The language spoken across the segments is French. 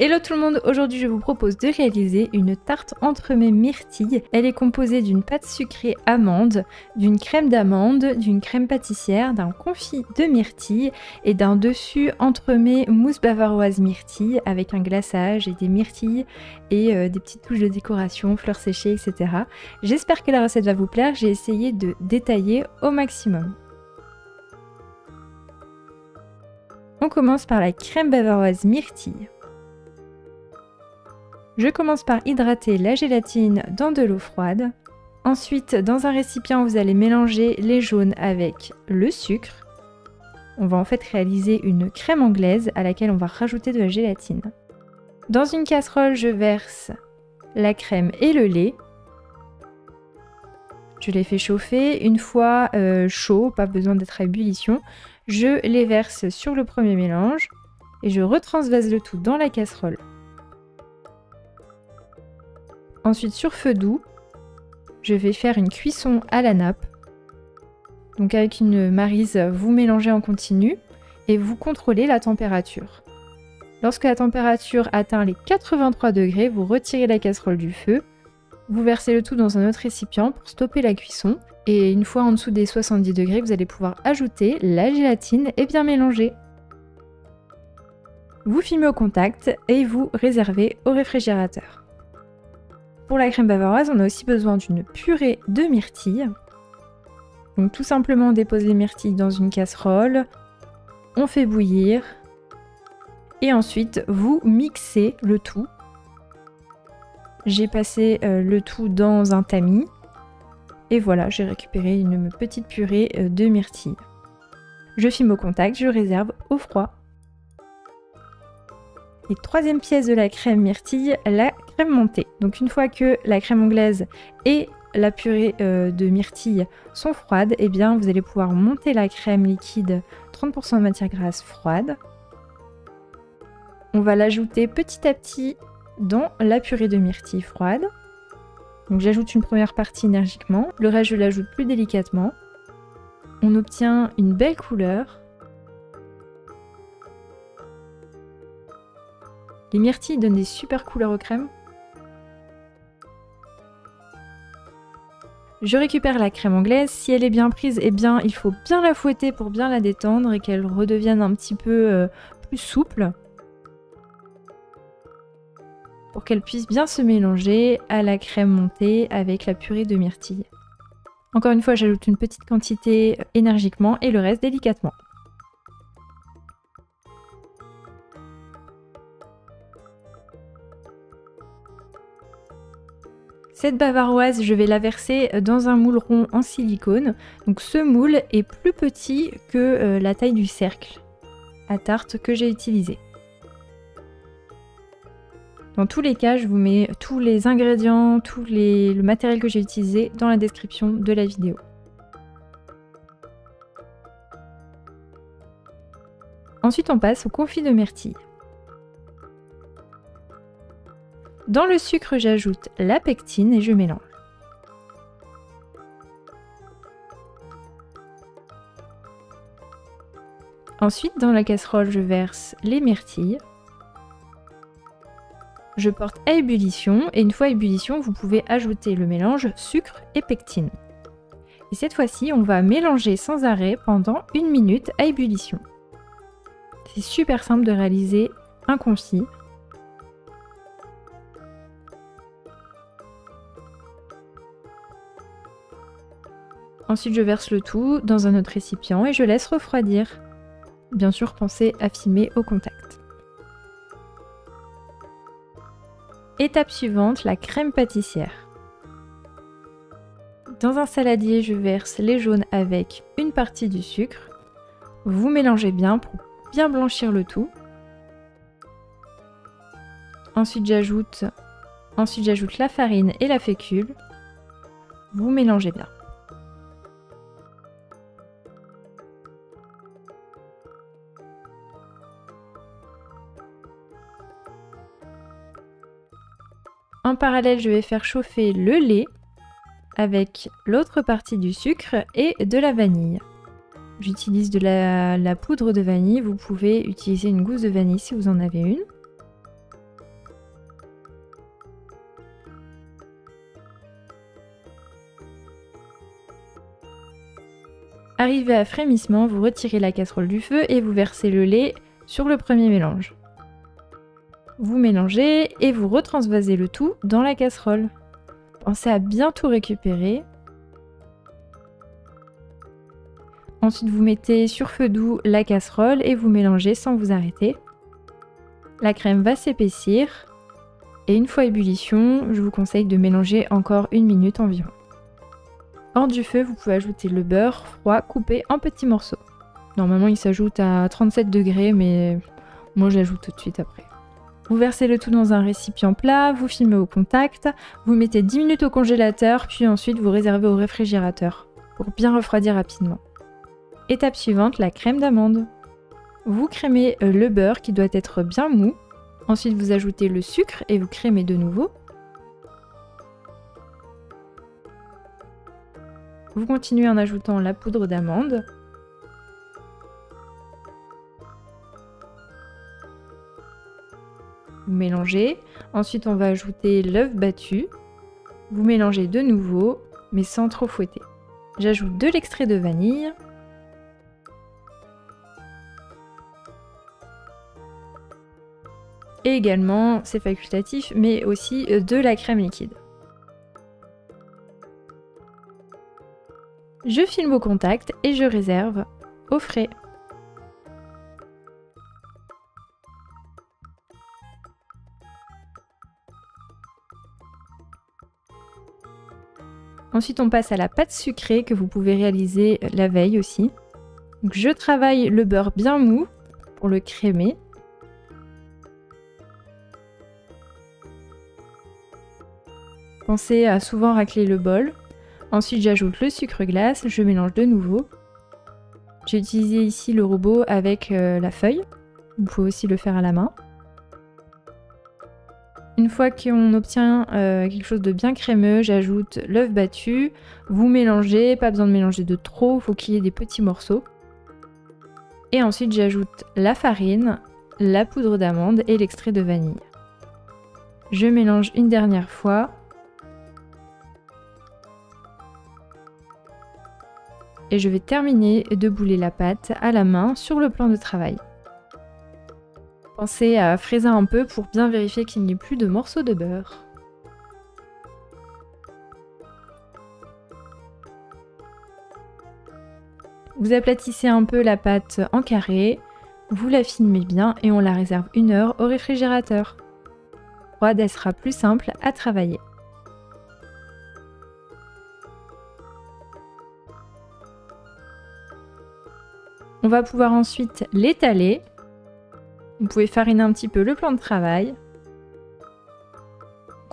Hello tout le monde, aujourd'hui je vous propose de réaliser une tarte entremets myrtille. Elle est composée d'une pâte sucrée amande, d'une crème d'amande, d'une crème pâtissière, d'un confit de myrtille et d'un dessus entremets mousse bavaroise myrtille avec un glaçage et des myrtilles et euh, des petites touches de décoration, fleurs séchées, etc. J'espère que la recette va vous plaire, j'ai essayé de détailler au maximum. On commence par la crème bavaroise myrtille. Je commence par hydrater la gélatine dans de l'eau froide. Ensuite, dans un récipient, vous allez mélanger les jaunes avec le sucre. On va en fait réaliser une crème anglaise à laquelle on va rajouter de la gélatine. Dans une casserole, je verse la crème et le lait. Je les fais chauffer. Une fois euh, chaud, pas besoin d'être à ébullition, je les verse sur le premier mélange et je retransvase le tout dans la casserole. Ensuite, sur feu doux, je vais faire une cuisson à la nappe. Donc avec une marise, vous mélangez en continu et vous contrôlez la température. Lorsque la température atteint les 83 degrés, vous retirez la casserole du feu, vous versez le tout dans un autre récipient pour stopper la cuisson et une fois en dessous des 70 degrés, vous allez pouvoir ajouter la gélatine et bien mélanger. Vous filmez au contact et vous réservez au réfrigérateur. Pour la crème bavaroise, on a aussi besoin d'une purée de myrtilles. Donc tout simplement on dépose les myrtilles dans une casserole, on fait bouillir et ensuite vous mixez le tout. J'ai passé euh, le tout dans un tamis et voilà, j'ai récupéré une petite purée euh, de myrtilles. Je filme au contact, je réserve au froid. Et troisième pièce de la crème myrtille, la crème montée. Donc une fois que la crème anglaise et la purée euh, de myrtille sont froides, et eh bien vous allez pouvoir monter la crème liquide 30% de matière grasse froide. On va l'ajouter petit à petit dans la purée de myrtille froide. Donc j'ajoute une première partie énergiquement, le reste je l'ajoute plus délicatement. On obtient une belle couleur Les myrtilles donnent des super couleurs aux crèmes. Je récupère la crème anglaise. Si elle est bien prise, eh bien, il faut bien la fouetter pour bien la détendre et qu'elle redevienne un petit peu euh, plus souple. Pour qu'elle puisse bien se mélanger à la crème montée avec la purée de myrtille. Encore une fois, j'ajoute une petite quantité énergiquement et le reste délicatement. Cette bavaroise, je vais la verser dans un moule rond en silicone. Donc ce moule est plus petit que euh, la taille du cercle à tarte que j'ai utilisé. Dans tous les cas, je vous mets tous les ingrédients, tout le matériel que j'ai utilisé dans la description de la vidéo. Ensuite, on passe au confit de myrtille. Dans le sucre, j'ajoute la pectine et je mélange. Ensuite, dans la casserole, je verse les myrtilles. Je porte à ébullition et une fois ébullition, vous pouvez ajouter le mélange sucre et pectine. Et cette fois-ci, on va mélanger sans arrêt pendant une minute à ébullition. C'est super simple de réaliser un confit Ensuite, je verse le tout dans un autre récipient et je laisse refroidir. Bien sûr, pensez à filmer au contact. Étape suivante, la crème pâtissière. Dans un saladier, je verse les jaunes avec une partie du sucre. Vous mélangez bien pour bien blanchir le tout. Ensuite, j'ajoute la farine et la fécule. Vous mélangez bien. En parallèle, je vais faire chauffer le lait avec l'autre partie du sucre et de la vanille. J'utilise de la, poudre de vanille, vous pouvez utiliser une gousse de vanille si vous en avez une. Arrivé à frémissement, vous retirez la casserole du feu et vous versez le lait sur le premier mélange. Vous mélangez et vous retransvasez le tout dans la casserole. Pensez à bien tout récupérer. Ensuite, vous mettez sur feu doux la casserole et vous mélangez sans vous arrêter. La crème va s'épaissir et une fois ébullition, je vous conseille de mélanger encore une minute environ. Hors du feu, vous pouvez ajouter le beurre froid coupé en petits morceaux. Normalement, il s'ajoute à 37 degrés, mais moi j'ajoute tout de suite après. Vous versez le tout dans un récipient plat, vous filmez au contact, vous mettez 10 minutes au congélateur, puis ensuite vous réservez au réfrigérateur pour bien refroidir rapidement. Étape suivante, la crème d'amande. Vous crémez euh, le beurre qui doit être bien mou. Ensuite, vous ajoutez le sucre et vous crémez de nouveau. Vous continuez en ajoutant la poudre d'amande. Mélangez. Ensuite, on va ajouter l'œuf battu. Vous mélangez de nouveau, mais sans trop fouetter. J'ajoute de l'extrait de vanille. Et également, c'est facultatif, mais aussi euh, de la crème liquide. Je filme au contact et je réserve au frais. Ensuite, on passe à la pâte sucrée que vous pouvez réaliser la veille aussi. je travaille le beurre bien mou pour le crémer. Pensez à souvent racler le bol. Ensuite, j'ajoute le sucre glace, je mélange de nouveau. J'ai utilisé ici le robot avec euh, la feuille. Vous pouvez aussi le faire à la main. Une fois qu'on obtient euh, quelque chose de bien crémeux, j'ajoute l'œuf battu. Vous mélangez, pas besoin de mélanger de trop, il faut qu'il y ait des petits morceaux. Et ensuite, j'ajoute la farine, la poudre d'amande et l'extrait de vanille. Je mélange une dernière fois et je vais terminer de bouler la pâte à la main sur le plan de travail. Pensez à fraiser un peu pour bien vérifier qu'il n'y ait plus de morceaux de beurre. Vous aplatissez un peu la pâte en carré, vous la filmez bien et on la réserve une heure au réfrigérateur. Froide, elle sera plus simple à travailler. On va pouvoir ensuite l'étaler. Vous pouvez fariner un petit peu le plan de travail.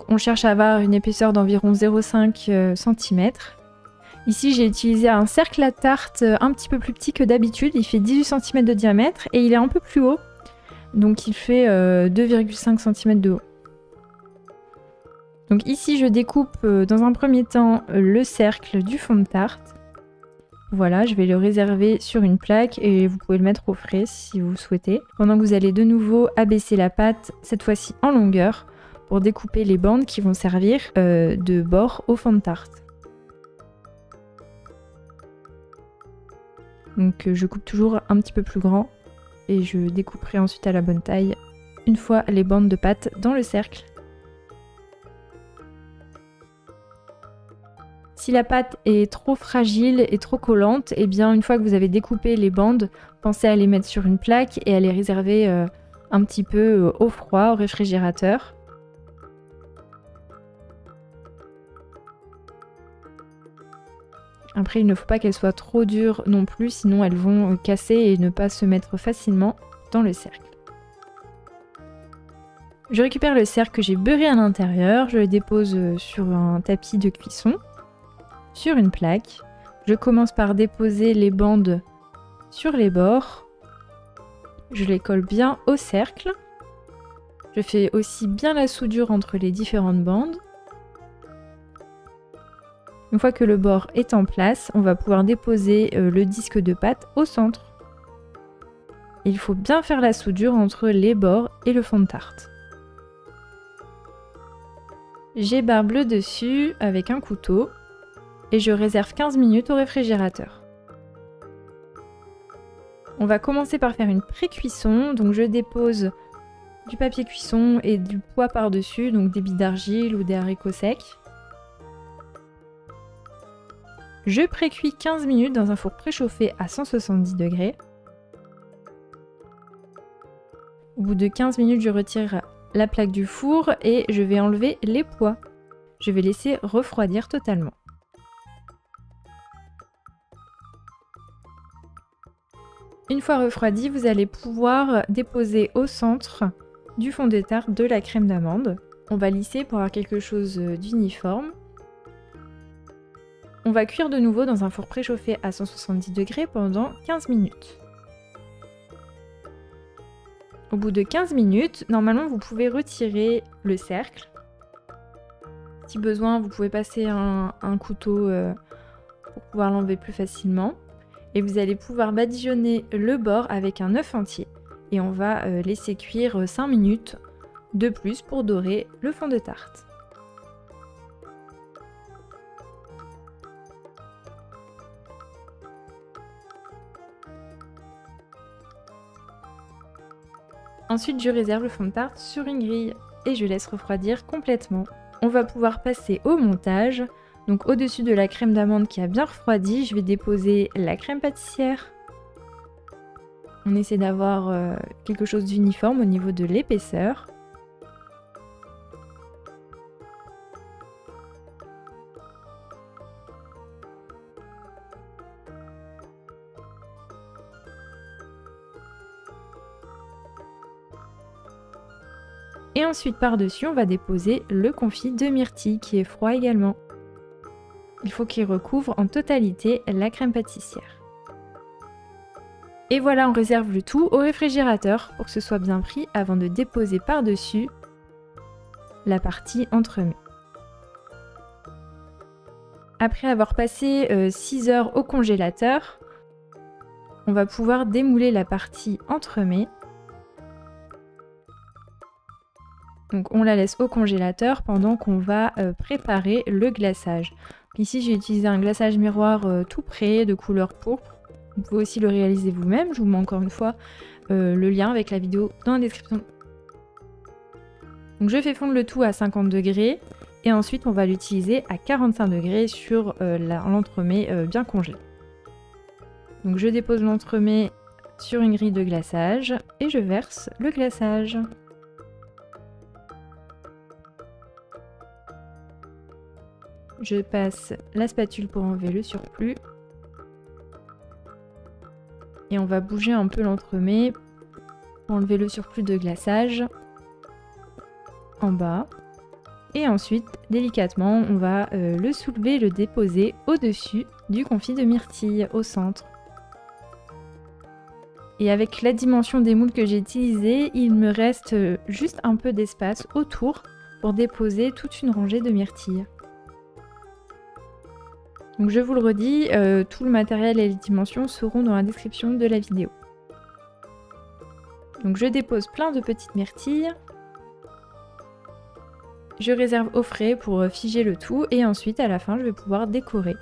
On cherche à avoir une épaisseur d'environ 0,5 euh, cm. Ici, j'ai utilisé un cercle à tarte euh, un petit peu plus petit que d'habitude. Il fait 18 cm de diamètre et il est un peu plus haut. Donc il fait 2,5 euh, cm de haut. Donc ici, je découpe dans un premier temps le cercle du fond de tarte. Voilà, je vais le réserver sur une plaque et vous pouvez le mettre au frais si vous souhaitez. Pendant que vous allez de nouveau abaisser la pâte, cette fois-ci en longueur, pour découper les bandes qui vont servir euh, de bord au fond de tarte. Donc euh, je coupe toujours un petit peu plus grand et je découperai ensuite à la bonne taille une fois les bandes de pâte dans le cercle. Si la pâte est trop fragile et trop collante, eh bien une fois que vous avez découpé les bandes, pensez à les mettre sur une plaque et à les réserver euh, un petit peu euh, au froid, au réfrigérateur. Après, il ne faut pas qu'elles soient trop dures non plus, sinon elles vont euh, casser et ne pas se mettre facilement dans le cercle. Je récupère le cercle que j'ai beurré à l'intérieur, je le dépose sur un tapis de cuisson sur une plaque. Je commence par déposer les bandes sur les bords. Je les colle bien au cercle. Je fais aussi bien la soudure entre les différentes bandes. Une fois que le bord est en place, on va pouvoir déposer euh, le disque de pâte au centre. Il faut bien faire la soudure entre les bords et le fond de tarte. J'ébarbe le dessus avec un couteau et je réserve 15 minutes au réfrigérateur. On va commencer par faire une pré-cuisson. Donc je dépose du papier cuisson et du poids par-dessus, donc des billes d'argile ou des haricots secs. Je pré-cuis 15 minutes dans un four préchauffé à 170 degrés. Au bout de 15 minutes, je retire la plaque du four et je vais enlever les pois. Je vais laisser refroidir totalement. Une fois refroidi, vous allez pouvoir déposer au centre du fond de tarte de la crème d'amande. On va lisser pour avoir quelque chose d'uniforme. On va cuire de nouveau dans un four préchauffé à 170 degrés pendant 15 minutes. Au bout de 15 minutes, normalement vous pouvez retirer le cercle. Si besoin, vous pouvez passer un, couteau euh, pour pouvoir l'enlever plus facilement. Et vous allez pouvoir badigeonner le bord avec un œuf entier. Et on va euh, laisser cuire 5 minutes de plus pour dorer le fond de tarte. Ensuite, je réserve le fond de tarte sur une grille et je laisse refroidir complètement. On va pouvoir passer au montage. Donc au-dessus de la crème d'amande qui a bien refroidi, je vais déposer la crème pâtissière. On essaie d'avoir euh, quelque chose d'uniforme au niveau de l'épaisseur. Et ensuite par-dessus, on va déposer le confit de myrtille qui est froid également. Il faut qu'il recouvre en totalité la crème pâtissière. Et voilà, on réserve le tout au réfrigérateur pour que ce soit bien pris avant de déposer par-dessus la partie entremets. Après avoir passé 6 euh, heures au congélateur, on va pouvoir démouler la partie entremets Donc on la laisse au congélateur pendant qu'on va euh, préparer le glaçage. Ici j'ai utilisé un glaçage miroir euh, tout prêt de couleur pourpre. Vous pouvez aussi le réaliser vous-même. Je vous mets encore une fois euh, le lien avec la vidéo dans la description. Donc je fais fondre le tout à 50 degrés et ensuite on va l'utiliser à 45 degrés sur l'entremet bien congelé. Donc je dépose l'entremet sur une grille de glaçage et je verse le glaçage. Je passe la spatule pour enlever le surplus. Et on va bouger un peu l'entremet pour enlever le surplus de glaçage en bas. Et ensuite, délicatement, on va euh, le soulever le déposer au-dessus du confit de myrtille au centre. Et avec la dimension des moules que j'ai utilisées, il me reste euh, juste un peu d'espace autour pour déposer toute une rangée de myrtilles. Donc je vous le redis, euh, tout le matériel et les dimensions seront dans la description de la vidéo. Donc je dépose plein de petites myrtilles. Je réserve au frais pour euh, figer le tout et ensuite à la fin je vais pouvoir décorer.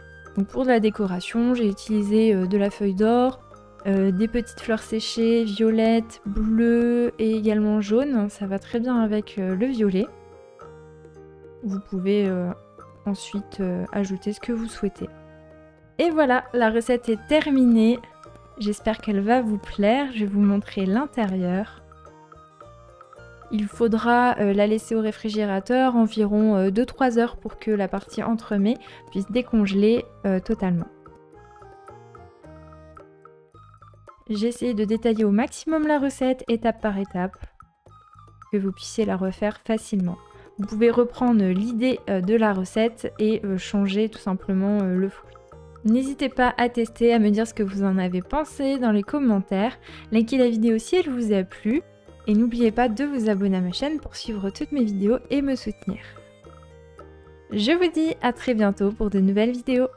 Pour de la décoration, j'ai utilisé euh, de la feuille d'or, des petites fleurs séchées, violettes, bleues et également jaunes. Ça va très bien avec le violet. Vous pouvez ensuite euh, ajouter ce que vous souhaitez. Et voilà, la recette est terminée. J'espère qu'elle va vous plaire. Je vais vous montrer l'intérieur. Il faudra euh, la laisser au réfrigérateur environ 2-3 euh, heures pour que la partie entremets puisse décongeler totalement. J'ai essayé de détailler au maximum la recette étape par étape, que vous puissiez la refaire facilement. Vous pouvez reprendre l'idée euh, de la recette et euh, changer tout simplement euh, le fruit. N'hésitez pas à tester, à me dire ce que vous en avez pensé dans les commentaires. Likez la vidéo si elle vous a plu. Et n'oubliez pas de vous abonner à ma chaîne pour suivre toutes mes vidéos et me soutenir. Je vous dis à très bientôt pour de nouvelles vidéos.